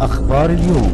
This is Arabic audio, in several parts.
أخبار اليوم.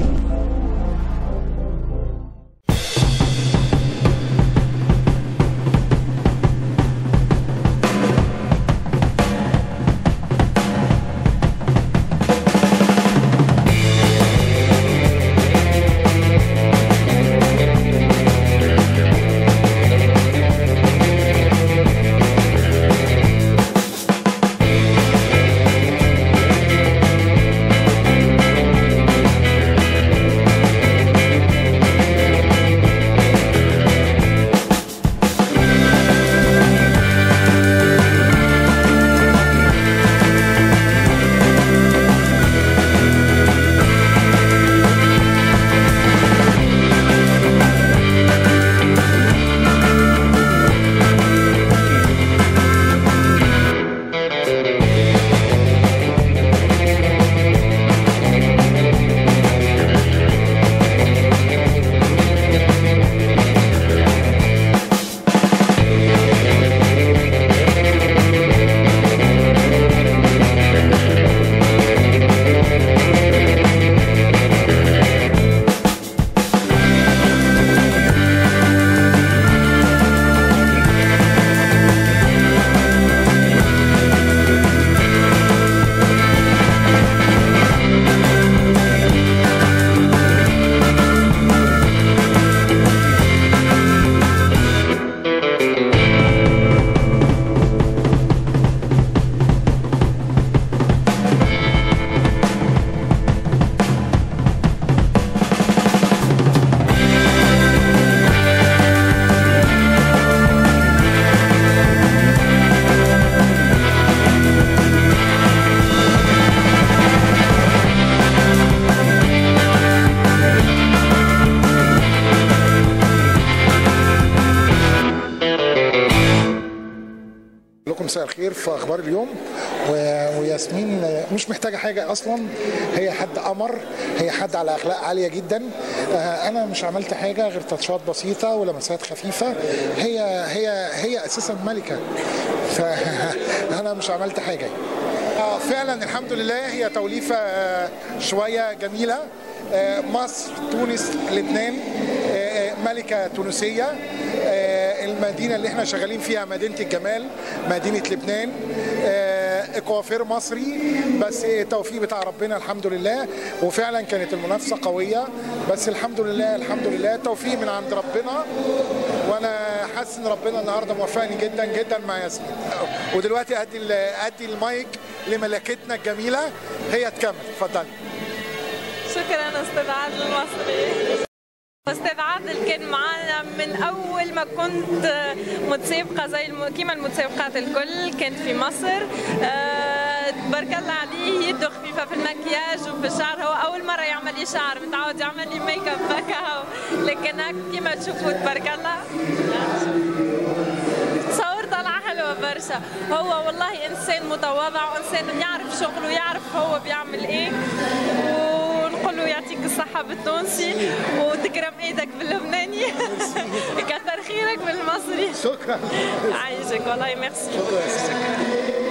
مساء الخير في أخبار اليوم. وياسمين مش محتاجة حاجة أصلا. هي حد قمر هي حد على أخلاق عالية جدا. آه، أنا مش عملت حاجة غير تاتشات بسيطة ولمسات خفيفة. هي هي هي أساسا ملكة. فانا مش عملت حاجة. آه، فعلا الحمد لله هي توليفة آه، شوية جميلة. مصر تونس لبنان ملكة تونسية. المدينة اللي إحنا شغالين فيها مدينة الجمال مدينة لبنان آه، كوافير مصري. بس التوفيق بتاع ربنا الحمد لله. وفعلا كانت المنافسة قوية. بس الحمد لله الحمد لله. توفيق من عند ربنا. وأنا حاسس إن ربنا النهارده موفقني جدا جدا مع ياسمين. ودلوقتي أدي أدي المايك لملكتنا الجميلة. هي تكمل. اتفضلي. شكرا أستاذ عادل المصري. أستاذ عادل كان معنا من أول ما كنت متسابقة زي. كيما المتسابقات الكل كانت في مصر. آه، تبارك الله عليه يده خفيفه في المكياج وفي الشعر هو أول مرة يعمل لي شعر متعود يعمل لي ميك اب هكا. لكن كيما تشوفوا تبارك الله. تصور طلعة حلوة برشا. هو والله إنسان متواضع وإنسان يعرف شغله ويعرف هو بيعمل الصحة بالتونسي وتكرم إيدك باللبناني كثر خيرك بالمصري. شكرا. عايشك والله ميرسي شكرا.